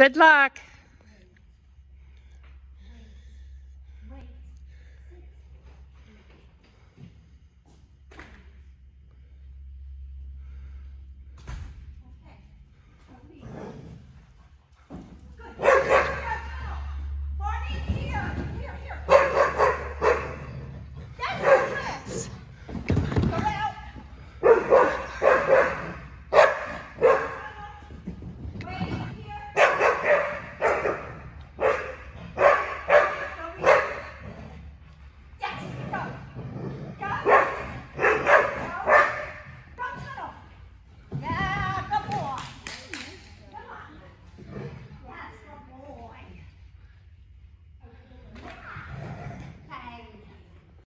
Good luck.